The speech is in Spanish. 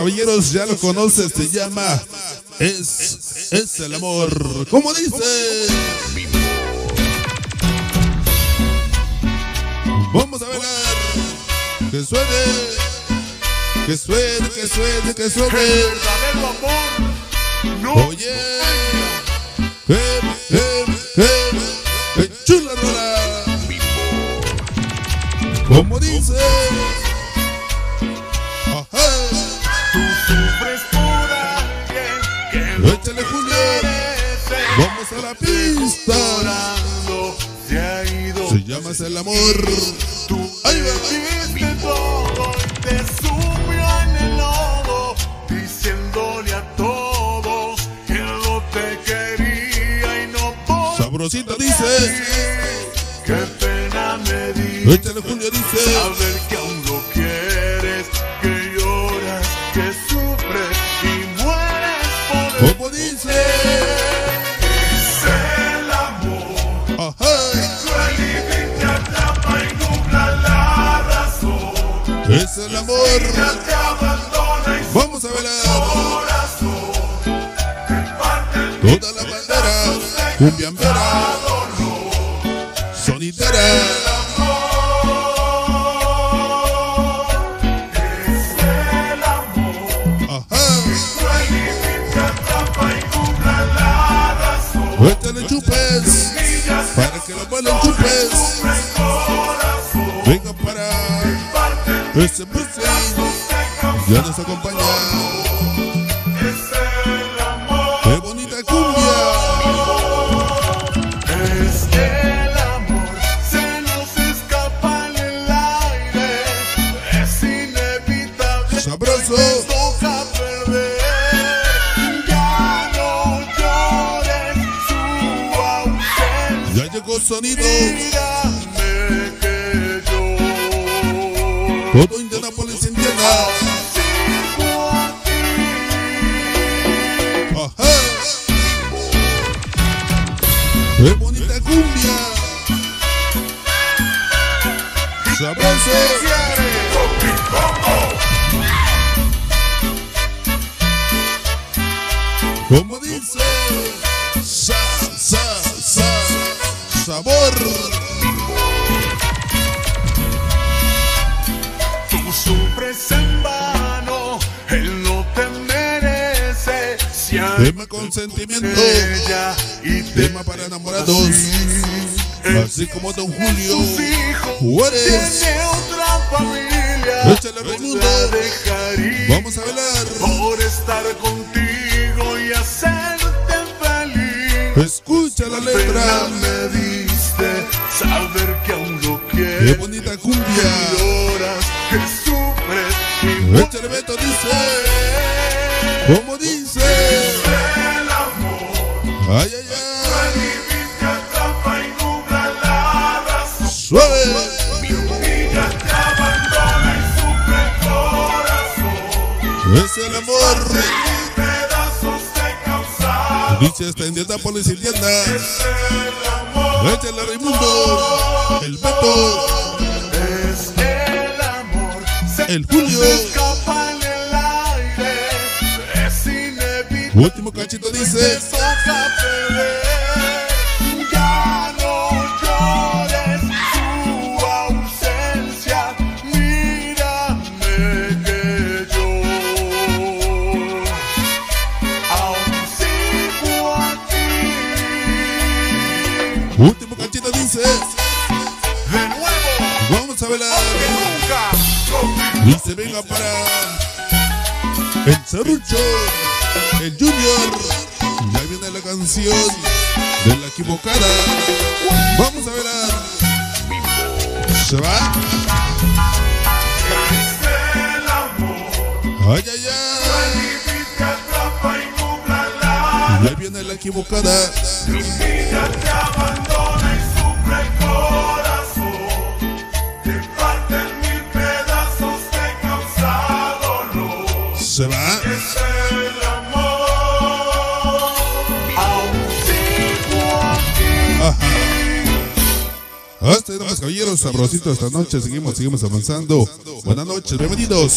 caballeros, ya lo conoces, se llama Es, es el amor. ¿Cómo dice? Vamos a ver que suene, que suene, que suene, que suene. Oye, que, vamos a la pista. Llorando se llama el amor. Tú Ahí va. diste todo y te subió en el lodo, diciéndole a todos que no te quería y no por Sabrosita dice. Qué pena me di Échale Julio dice. Vamos a en Toda la bandera. Cumbiambera. Sonitera. Échale chupes. Para que lo bailen chupes. Venga para Ya nos acompaña. es el amor. Qué bonita cumbia. Es el amor, se nos escapa en el aire, es inevitable. Sabroso. Ya no llores su ausencia. Ya llegó sonido. Que yo Todo Indianapolis, Indiana. Qué bonita cumbia. Sabroso. Tema con sentimiento. ella y te Tema para enamorados. Así como Don Julio. Juárez. tiene otra familia. Échale, Raimundo. Vamos a bailar. por estar contigo y hacerte feliz. Escucha la letra. me diste saber que aún lo Qué bonita cumbia. Es el amor. Dice hasta Indianapolis, Indiana. el amor. Échale Raimundo. El Beto. Es el amor. El Julio. Último cachito dice. Y se venga para el Cerrucho, el Junior. Ya viene la canción de la equivocada. Vamos a bailar. Se va. Ay, ay, atrapa y ay. Ya viene la equivocada. Se va. Es el amor. Ajá. Hasta ahí, caballeros, sabrositos esta noche. Seguimos, seguimos avanzando. Buenas noches, bienvenidos.